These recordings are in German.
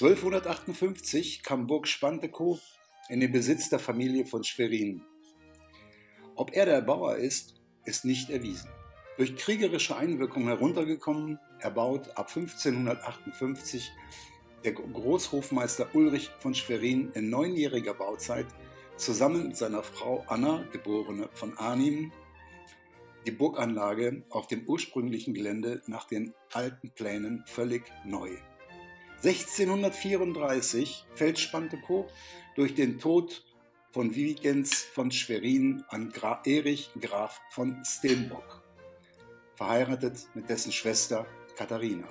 1258 kam Burg Spantekow in den Besitz der Familie von Schwerin. Ob er der Erbauer ist, ist nicht erwiesen. Durch kriegerische Einwirkung heruntergekommen, erbaut ab 1558 der Großhofmeister Ulrich von Schwerin in neunjähriger Bauzeit zusammen mit seiner Frau Anna, geborene von Arnim, die Burganlage auf dem ursprünglichen Gelände nach den alten Plänen völlig neu. 1634 fällt Spantekow durch den Tod von Vigens von Schwerin an Gra Erich Graf von Stenbock, verheiratet mit dessen Schwester Katharina.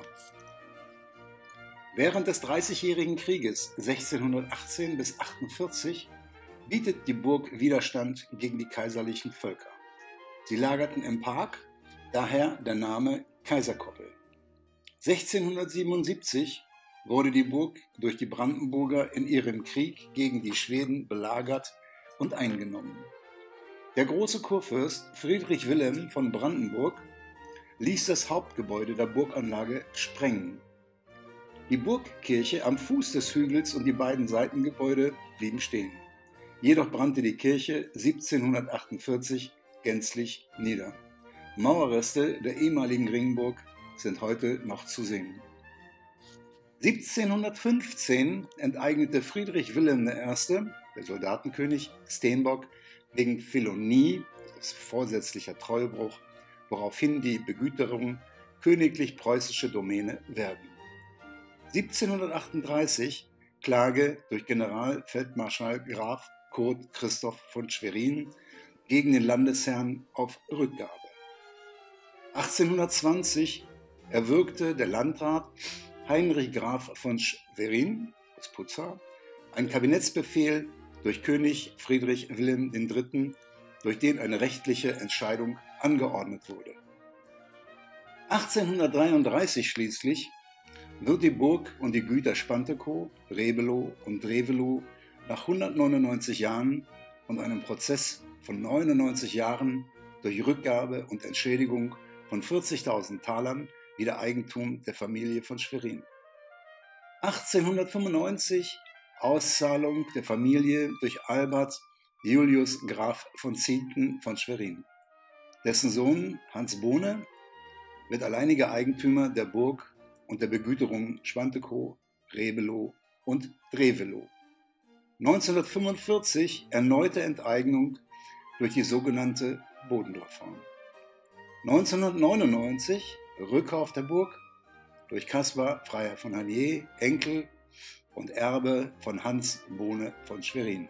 Während des Dreißigjährigen Krieges 1618 bis 48 bietet die Burg Widerstand gegen die kaiserlichen Völker. Sie lagerten im Park, daher der Name Kaiserkoppel. 1677 wurde die Burg durch die Brandenburger in ihrem Krieg gegen die Schweden belagert und eingenommen. Der große Kurfürst Friedrich Wilhelm von Brandenburg ließ das Hauptgebäude der Burganlage sprengen. Die Burgkirche am Fuß des Hügels und die beiden Seitengebäude blieben stehen. Jedoch brannte die Kirche 1748 gänzlich nieder. Mauerreste der ehemaligen Ringburg sind heute noch zu sehen. 1715 enteignete Friedrich Wilhelm I., der Soldatenkönig, Steenbock wegen Philonie, das vorsätzlicher Treuebruch, woraufhin die Begüterung königlich-preußische Domäne werden. 1738 Klage durch Generalfeldmarschall Graf Kurt Christoph von Schwerin gegen den Landesherrn auf Rückgabe. 1820 erwirkte der Landrat Heinrich Graf von Schwerin als Putzer ein Kabinettsbefehl durch König Friedrich Wilhelm III., durch den eine rechtliche Entscheidung angeordnet wurde. 1833 schließlich wird die Burg und die Güter Spantekow, Rebelow und Drevelow nach 199 Jahren und einem Prozess von 99 Jahren durch Rückgabe und Entschädigung von 40.000 Talern wieder Eigentum der Familie von Schwerin. 1895 Auszahlung der Familie durch Albert Julius Graf von Zieten von Schwerin. Dessen Sohn Hans Bohne wird alleiniger Eigentümer der Burg und der Begüterung Schwantekow, Rebelow und Drevelow. 1945 erneute Enteignung durch die sogenannte Bodendorfform. 1999 Rückkauf der Burg durch Kaspar Freier von Hanier, Enkel und Erbe von Hans Bohne von Schwerin.